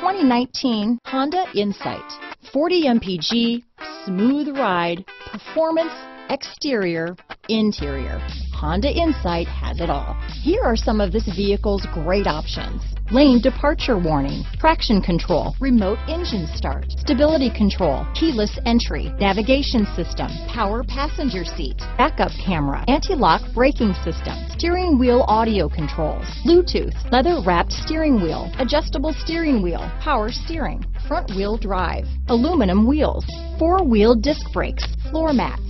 2019 Honda Insight. 40 mpg, smooth ride, performance, exterior, interior. Honda Insight has it all. Here are some of this vehicle's great options. Lane departure warning, traction control, remote engine start, stability control, keyless entry, navigation system, power passenger seat, backup camera, anti-lock braking system, steering wheel audio controls, Bluetooth, leather wrapped steering wheel, adjustable steering wheel, power steering, front wheel drive, aluminum wheels, four wheel disc brakes, floor mats,